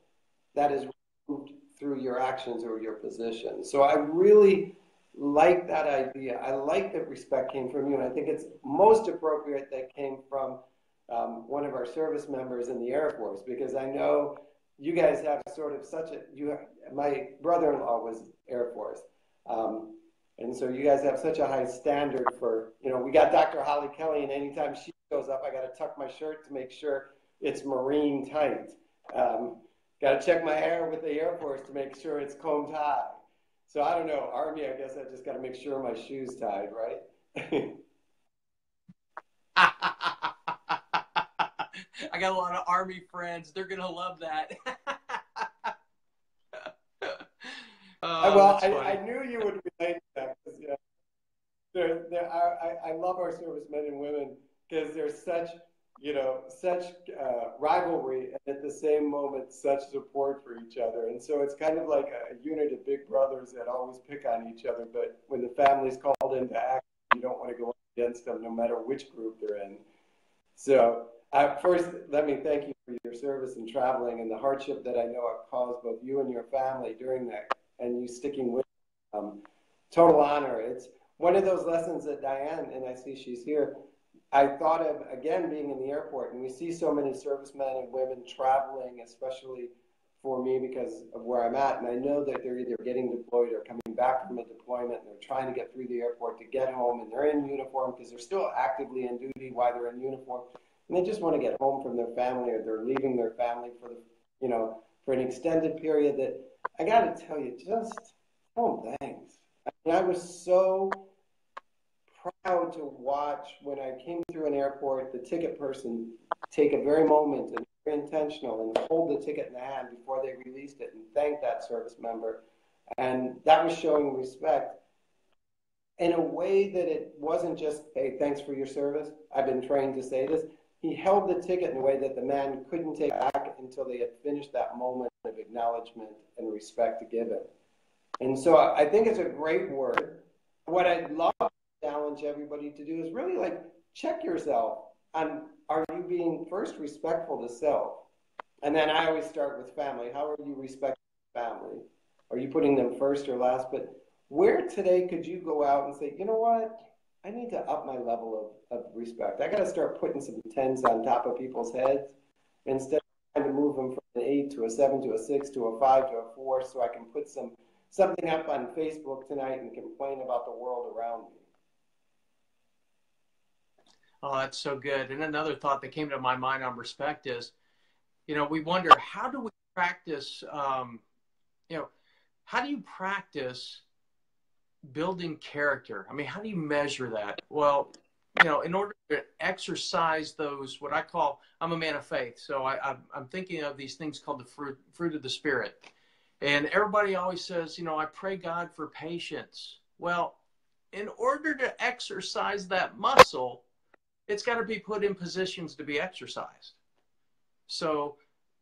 that is removed through your actions or your position. So I really like that idea. I like that respect came from you, and I think it's most appropriate that came from um, one of our service members in the Air Force because I know you guys have sort of such a you. Have, my brother-in-law was Air Force, um, and so you guys have such a high standard for you know. We got Dr. Holly Kelly, and anytime she goes up, I got to tuck my shirt to make sure it's marine tight. Um, got to check my hair with the Air Force to make sure it's combed high. So I don't know, Army. I guess I just got to make sure my shoes tied, right? I got a lot of Army friends. They're gonna love that. oh, well, I, I, knew you would relate to that because you know, they're, they're, I, I love our servicemen and women because there's such you know, such uh, rivalry and at the same moment such support for each other. And so it's kind of like a, unit of big brothers that always pick on each other. But when the family's called into action, you don't want to go against them no matter which group they're in. So uh, first, let me thank you for your service and traveling and the hardship that I know it caused both you and your family during that and you sticking with um, total honor. It's one of those lessons that Diane, and I see she's here, I thought of again being in the airport, and we see so many servicemen and women traveling, especially for me because of where I'm at. And I know that they're either getting deployed or coming back from a deployment, and they're trying to get through the airport to get home, and they're in uniform because they're still actively in duty while they're in uniform, and they just want to get home from their family, or they're leaving their family for the, you know, for an extended period. That I got to tell you, just oh thanks. I, mean, I was so proud to watch when I came through an airport, the ticket person take a very moment and very intentional and hold the ticket in the hand before they released it and thank that service member. And that was showing respect in a way that it wasn't just, hey, thanks for your service. I've been trained to say this. He held the ticket in a way that the man couldn't take back until they had finished that moment of acknowledgement and respect to give it. And so I think it's a great word. What I'd love to challenge everybody to do is really like check yourself on are you being first respectful to self? And then I always start with family. How are you respecting family? Are you putting them first or last? But where today could you go out and say, you know what? I need to up my level of, of respect. I got to start putting some tens on top of people's heads instead of trying to move them from an eight to a seven to a six to a five to a four so I can put some something up on Facebook tonight and complain about the world around me. Oh, that's so good. And another thought that came to my mind on respect is, you know, we wonder how do we practice, um, you know, how do you practice building character? I mean, how do you measure that? Well, you know, in order to exercise those, what I call, I'm a man of faith. So I, am thinking of these things called the fruit, fruit of the spirit. And everybody always says, you know, I pray God for patience. Well, in order to exercise that muscle, it's got to be put in positions to be exercised. So,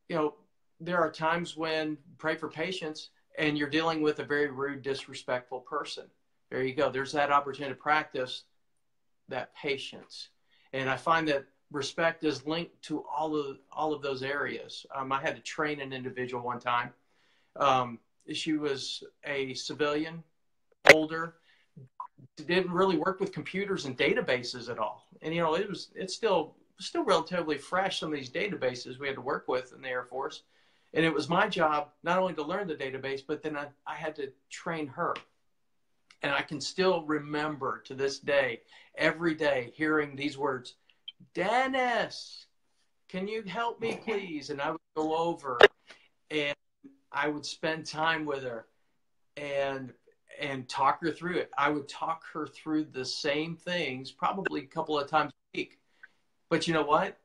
you know, there are times when pray for patience and you're dealing with a very rude, disrespectful person. There you go. There's that opportunity to practice that patience. And I find that respect is linked to all of all of those areas. Um, I had to train an individual one time. Um, she was a civilian, older, didn't really work with computers and databases at all. And you know, it was it's still still relatively fresh some of these databases we had to work with in the Air Force. And it was my job not only to learn the database, but then I, I had to train her. And I can still remember to this day, every day, hearing these words, Dennis, can you help me, please? And I would go over and I would spend time with her. And and talk her through it. I would talk her through the same things probably a couple of times a week. But you know what?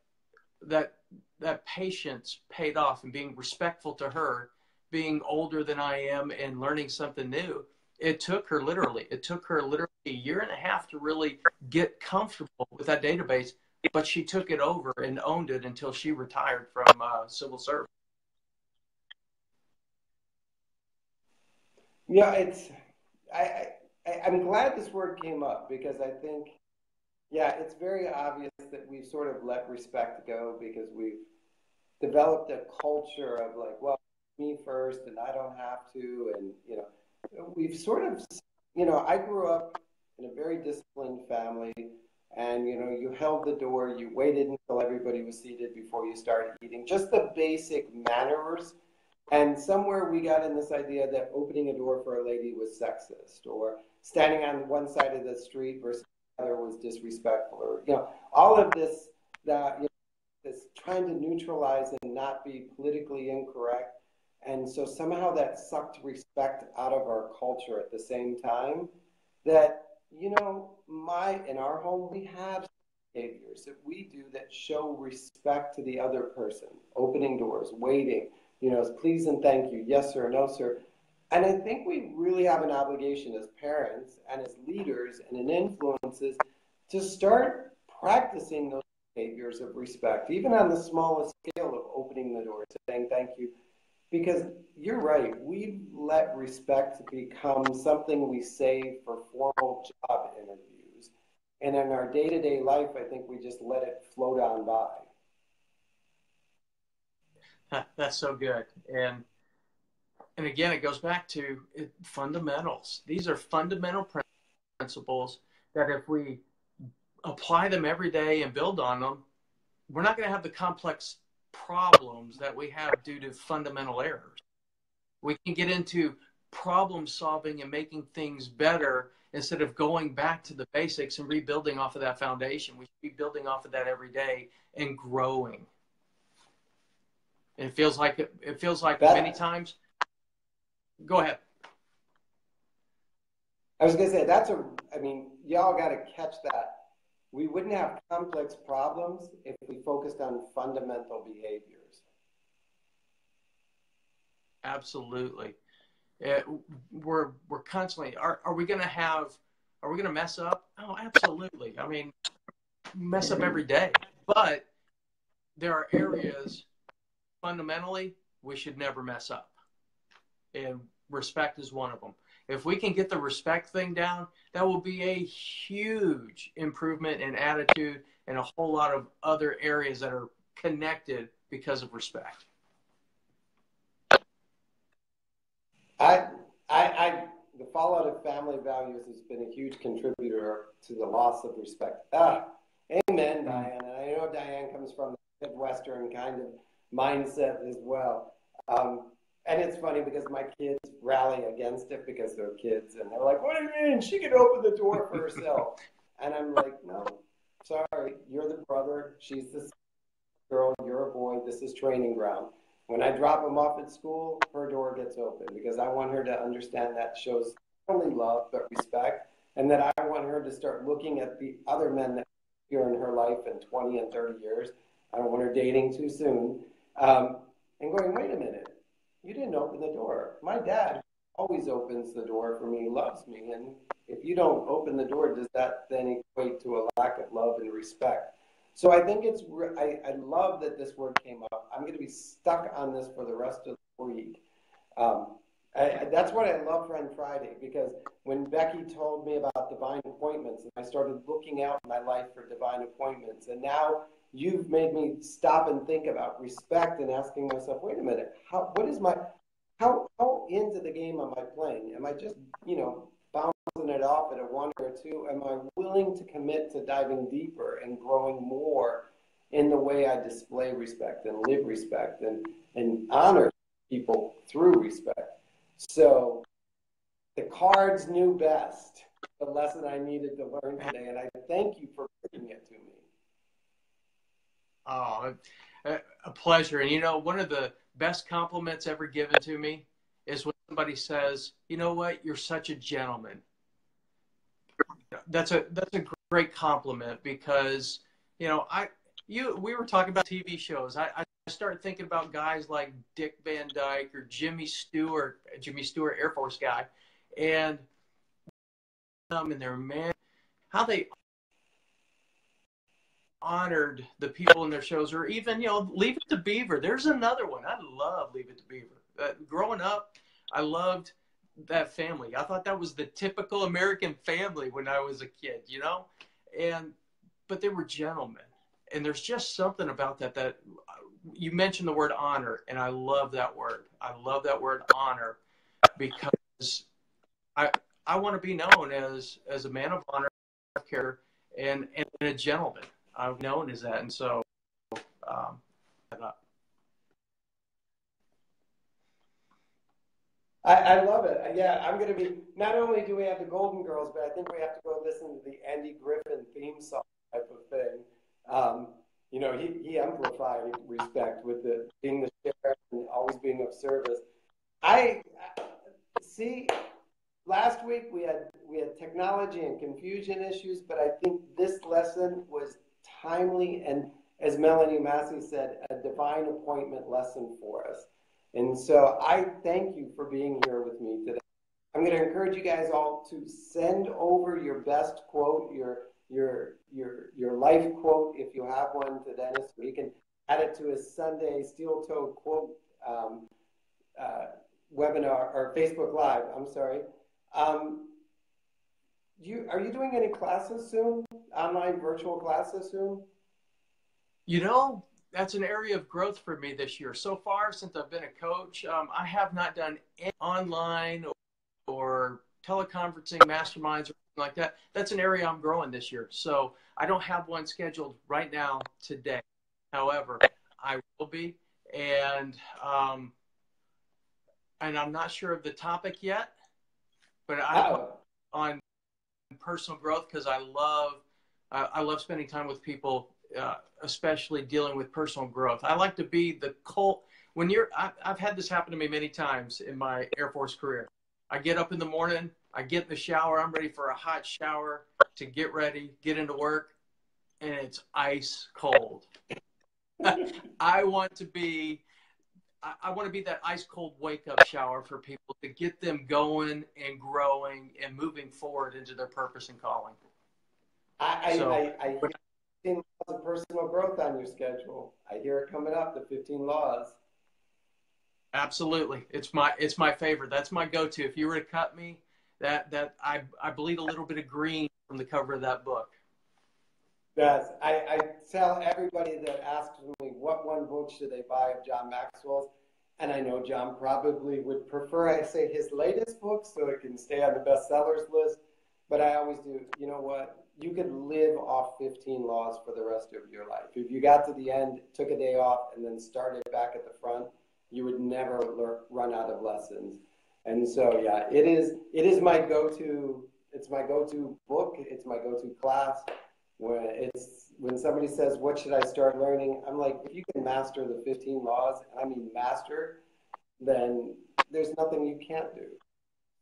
That that patience paid off and being respectful to her, being older than I am and learning something new. It took her literally, it took her literally a year and a half to really get comfortable with that database. but she took it over and owned it until she retired from uh, civil service. Yeah, it's. I, I I'm glad this word came up because I think, yeah, it's very obvious that we've sort of let respect go because we've developed a culture of like, well, me first, and I don't have to, and you know, we've sort of, you know, I grew up in a very disciplined family and you know you held the door you waited until everybody was seated before you started eating just the basic manners. And somewhere we got in this idea that opening a door for a lady was sexist or standing on one side of the street versus other was disrespectful or you know all of this that you know, this trying to neutralize and not be politically incorrect and so somehow that sucked respect out of our culture at the same time that you know, my in our home we have behaviors that we do that show respect to the other person, opening doors, waiting, you know, please and thank you, yes sir, no sir. And I think we really have an obligation as parents and as leaders and in influences to start practicing those behaviors of respect, even on the smallest scale of opening the door, saying thank you, because you're right. We've let respect become something we say for formal job interviews. And in our day to day life, I think we just let it float on by. That's so good. And and again, it goes back to fundamentals. These are fundamental principles that if we apply them every day and build on them, we're not going to have the complex problems that we have due to fundamental errors. We can get into problem solving and making things better instead of going back to the basics and rebuilding off of that foundation. We should be building off of that every day and growing. it feels like it feels like that, many times. Go ahead. I was gonna say that's a. I mean, y'all got to catch that we wouldn't have complex problems if we focused on fundamental behaviors. Absolutely. Uh, we're, we're constantly, are, are we going to have, are we going to mess up? Oh, absolutely. I mean, mess up every day. But there are areas fundamentally we should never mess up. And respect is one of them. If we can get the respect thing down, that will be a huge improvement in attitude and a whole lot of other areas that are connected because of respect. I, I, I, the fallout of family values has been a huge contributor to the loss of respect. Ah, amen, Diane. And I know Diane comes from the Midwestern kind of mindset as well. Um, and it's funny because my kids rally against it because they're kids and they're like, what do you mean? She can open the door for herself. and I'm like, no, sorry, you're the brother. She's the girl. You're a boy. This is training ground. When I drop them off at school, her door gets open because I want her to understand that shows not only love but respect, and that I want her to start looking at the other men that here in her life in 20 and 30 years. I don't want her dating too soon. Um, and going, wait a minute, you didn't open the door. My dad always opens the door for me, loves me. And if you don't open the door, does that then equate to a lack of love and respect? So I think it's, I, I love that this word came up. I'm going to be stuck on this for the rest of the week. Um, I, that's what I love Friend Friday because when Becky told me about divine appointments, and I started looking out in my life for divine appointments, and now you've made me stop and think about respect and asking myself, wait a minute, how what is my how how into the game am I playing? Am I just, you know, bouncing it off at a one or two? Am I willing to commit to diving deeper and growing more in the way I display respect and live respect and, and honor people through respect? So the cards knew best the lesson I needed to learn today, and I thank you for bringing it to me. Oh, a pleasure. And you know, one of the best compliments ever given to me is when somebody says, "You know what? You're such a gentleman." That's a that's a great compliment because you know I you we were talking about TV shows. I, I start thinking about guys like Dick Van Dyke or Jimmy Stewart, Jimmy Stewart Air Force guy, and them and their man, how they honored the people in their shows, or even you know, Leave It to Beaver. There's another one. I love Leave It to Beaver. Uh, growing up, I loved that family. I thought that was the typical American family when I was a kid, you know, and but they were gentlemen, and there's just something about that that you mentioned the word honor, and I love that word. I love that word honor because I I want to be known as as a man of honor, care, and and a gentleman. I'm known as that, and so. Um, I, I love it. Yeah, I'm going to be. Not only do we have the Golden Girls, but I think we have to go listen to the Andy Griffith theme song type of thing. Um, you know, he, he amplified respect with the being the sheriff and always being of service. I see. Last week we had we had technology and confusion issues, but I think this lesson was timely and, as Melanie Massey said, a divine appointment lesson for us. And so I thank you for being here with me today. I'm going to encourage you guys all to send over your best quote, your your your your life quote if you have one to Dennis. So he can add it to his Sunday steel toe quote um, uh, webinar or Facebook Live. I'm sorry. Um, you are you doing any classes soon? Online virtual classes soon? You know, that's an area of growth for me this year. So far, since I've been a coach, um, I have not done any online or, or teleconferencing masterminds or like that. That's an area I'm growing this year. So I don't have one scheduled right now today. However, I will be, and um, and I'm not sure of the topic yet, but I oh. on personal growth because I love uh, I love spending time with people uh, especially dealing with personal growth. I like to be the cult. When you're, I, I've had this happen to me many times in my Air Force career. I get up in the morning, I get in the shower, I'm ready for a hot shower to get ready, get into work, and it's ice cold. I want to be I, I, want to be that ice cold wake up shower for people to get them going and growing and moving forward into their purpose and calling. I, so, I, I, 15 laws of personal growth on your schedule. I hear it coming up, the 15 laws. Absolutely. It's my it's my favorite. That's my go-to. If you were to cut me, that that I I bleed a little bit of green from the cover of that book. Yes, I, I tell everybody that asks me what one book should they buy of John Maxwell's, and I know John probably would prefer I say his latest book so it can stay on the bestsellers list. But I always do. You know what? you could live off 15 laws for the rest of your life. If you got to the end, took a day off, and then started back at the front, you would never learn, run out of lessons. And so, yeah, it is. It is my go-to. It's my go-to book. It's my go-to class. When it's when somebody says, "What should I start learning?" I'm like, if you can master the 15 laws, and I mean master, then there's nothing you can't do.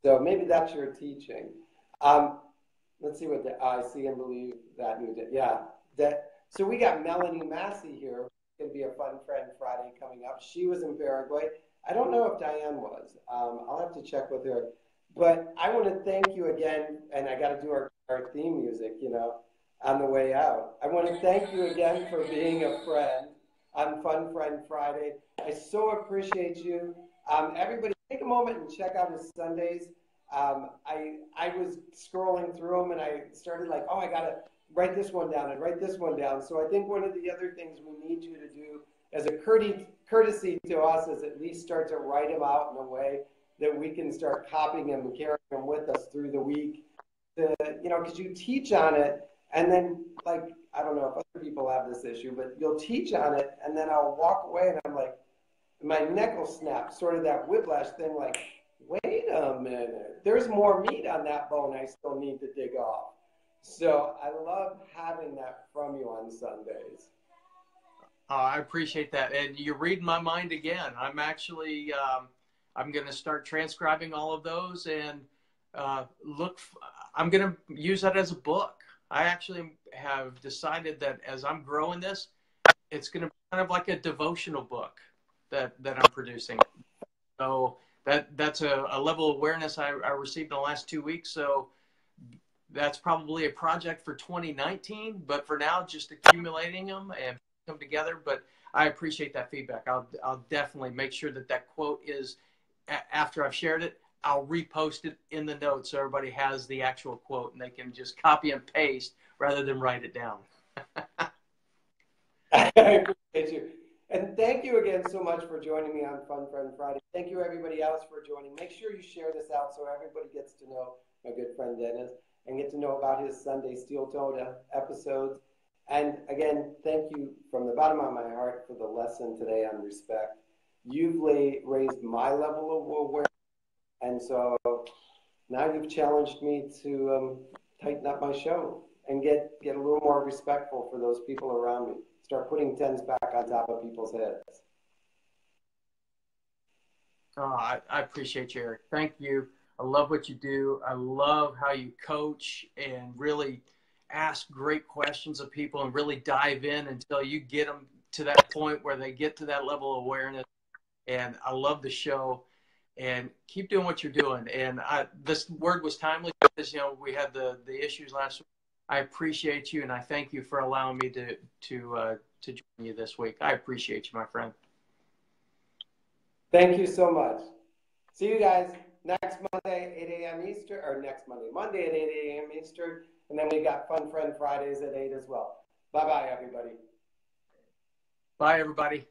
So maybe that's your teaching. Um, let's see what the, I see and believe that new day. Yeah, that. So we got Melanie Massey here. Gonna be a fun friend Friday coming up. She was in Paraguay. I don't know if Diane was. Um, I'll have to check with her. But I want to thank you again, and I got to do our, our theme music, you know, on the way out. I want to thank you again for being a friend on Fun Friend Friday. I so appreciate you. Um, everybody, take a moment and check out his Sundays um, I I was scrolling through them and I started like, oh, I gotta write this one down and write this one down. So I think one of the other things we need you to do as a courtesy courtesy to us is at least start to write them out in a way that we can start copying them and carrying them with us through the week. To, you know, because you teach on it and then like I don't know if other people have this issue, but you'll teach on it and then I'll walk away and I'm like, my neck will snap, sort of that whiplash thing, like wait a minute, there's more meat on that bone I still need to dig off. So I love having that from you on Sundays. Oh, I appreciate that. And you're reading my mind again. I'm actually, um, I'm going to start transcribing all of those and uh, look, I'm going to use that as a book. I actually have decided that as I'm growing this, it's going to be kind of like a devotional book that, that I'm producing. So that that's a, a level of awareness I, I, received in the last two weeks. So that's probably a project for 2019. But for now, just accumulating them and come together. But I appreciate that feedback. I'll I'll definitely make sure that that quote is after I've shared it. I'll repost it in the notes so everybody has the actual quote and they can just copy and paste rather than write it down. I appreciate you. And thank you again so much for joining me on Fun Friend Friday. Thank you, everybody else, for joining. Make sure you share this out so everybody gets to know my good friend Dennis and get to know about his Sunday Steel Toed episodes. And again, thank you from the bottom of my heart for the lesson today on respect. You've raised my level of awareness, and so now you've challenged me to um, tighten up my show and get get a little more respectful for those people around me. Start putting tens back on top of people's heads. Oh, I, I appreciate you, Eric. Thank you. I love what you do. I love how you coach and really ask great questions of people and really dive in until you get them to that point where they get to that level of awareness. And I love the show and keep doing what you're doing. And I, this word was timely because, you know, we had the, the issues last week I appreciate you and I thank you for allowing me to to uh, to join you this week. I appreciate you, my friend. Thank you so much. See you guys next Monday, 8 a.m. Eastern, or next Monday, Monday at 8 a.m. Eastern, and then we got Fun Friend Fridays at 8 as well. Bye bye, everybody. Bye, everybody.